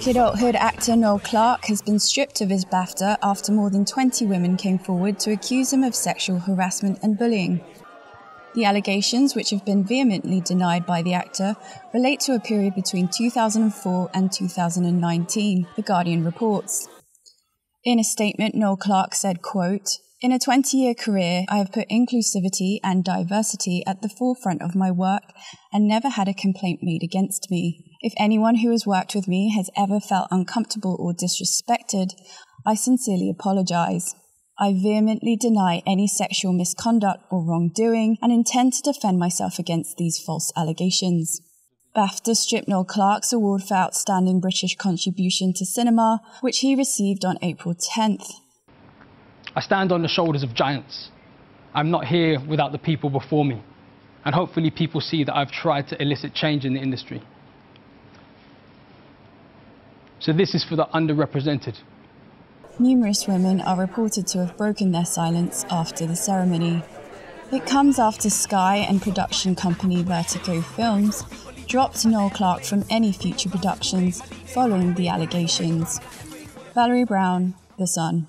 Kidulthood actor Noel Clarke has been stripped of his BAFTA after more than 20 women came forward to accuse him of sexual harassment and bullying. The allegations, which have been vehemently denied by the actor, relate to a period between 2004 and 2019, The Guardian reports. In a statement, Noel Clarke said, quote, in a 20 year career, I have put inclusivity and diversity at the forefront of my work and never had a complaint made against me. If anyone who has worked with me has ever felt uncomfortable or disrespected, I sincerely apologize. I vehemently deny any sexual misconduct or wrongdoing and intend to defend myself against these false allegations. BAFTA stripped Noel Clarke's award for Outstanding British Contribution to Cinema, which he received on April 10th. I stand on the shoulders of giants. I'm not here without the people before me. And hopefully people see that I've tried to elicit change in the industry. So this is for the underrepresented. Numerous women are reported to have broken their silence after the ceremony. It comes after Sky and production company Vertigo Films dropped Noel Clarke from any future productions following the allegations. Valerie Brown, The Sun.